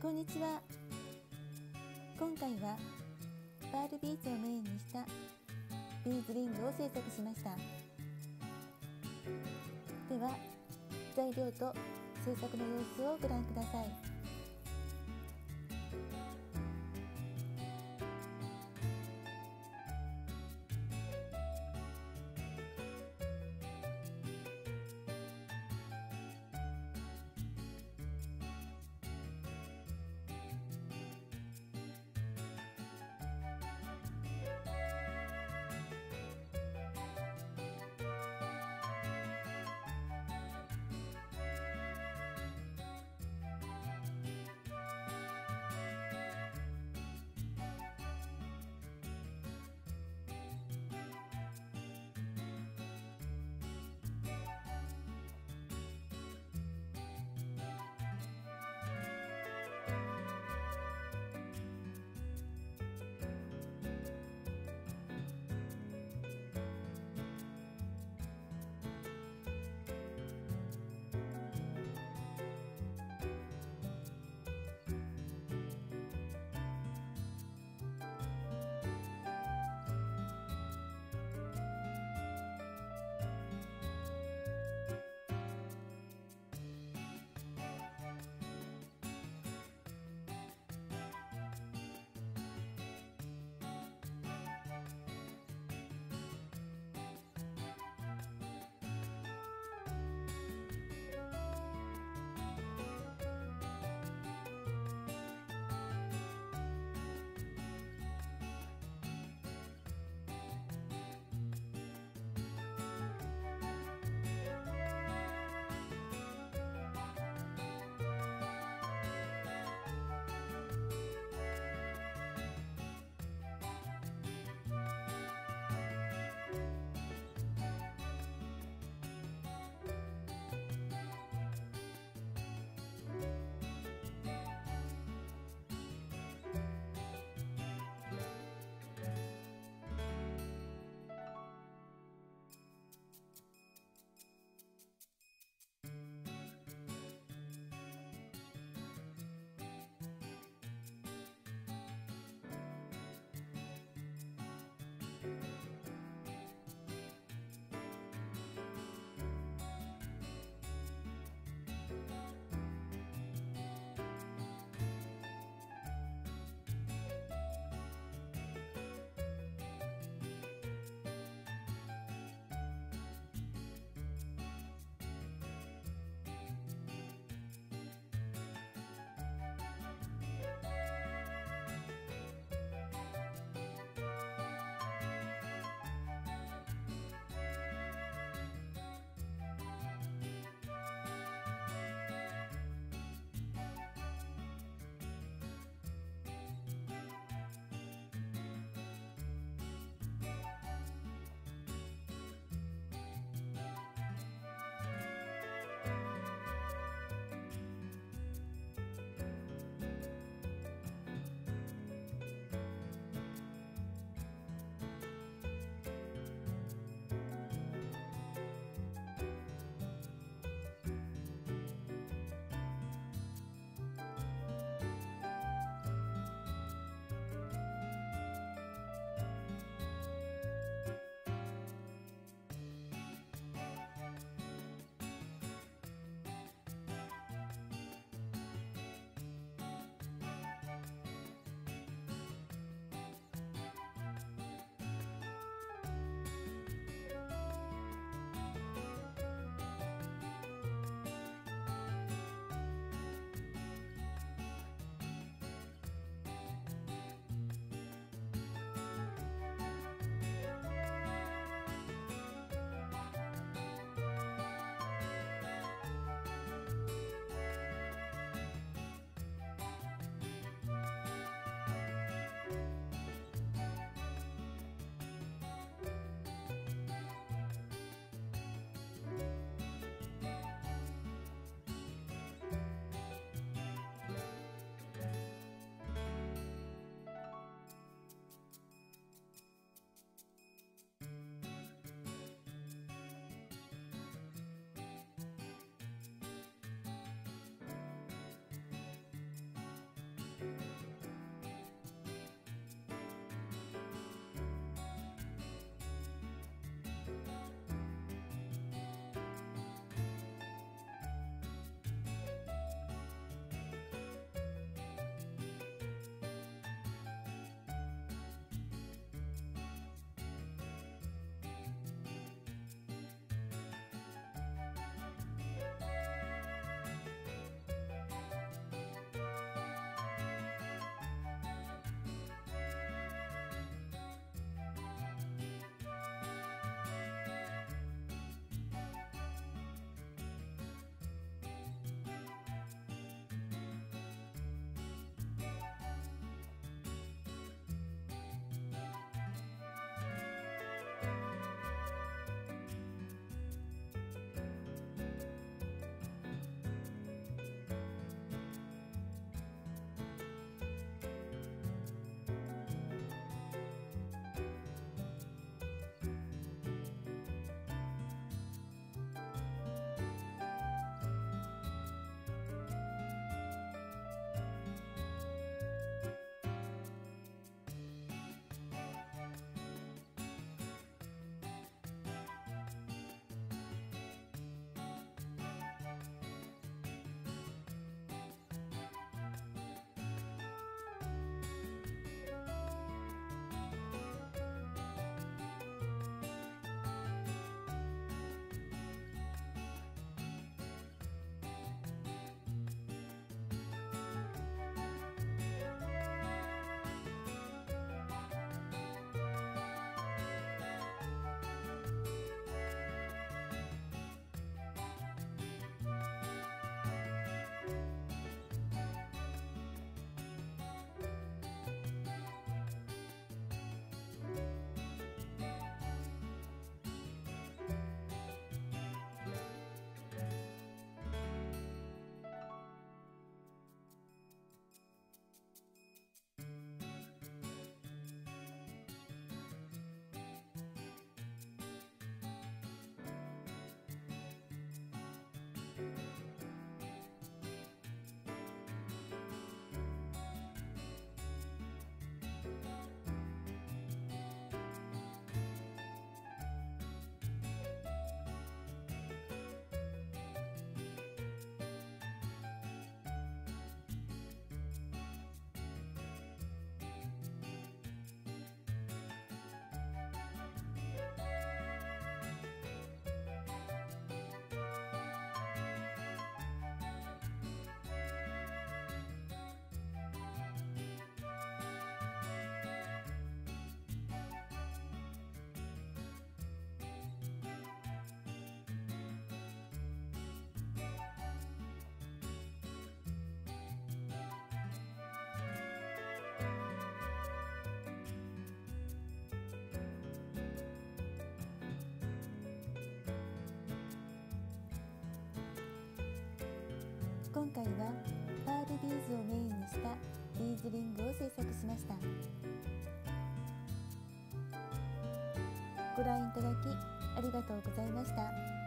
こんにちは。今回はパールビーツをメインにしたビーズリングを制作しました。では材料と制作の様子をご覧ください。今回はパールビーズをメインにしたビーズリングを制作しましたご覧いただきありがとうございました。